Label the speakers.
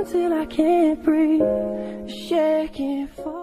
Speaker 1: until I can't breathe. Shaking for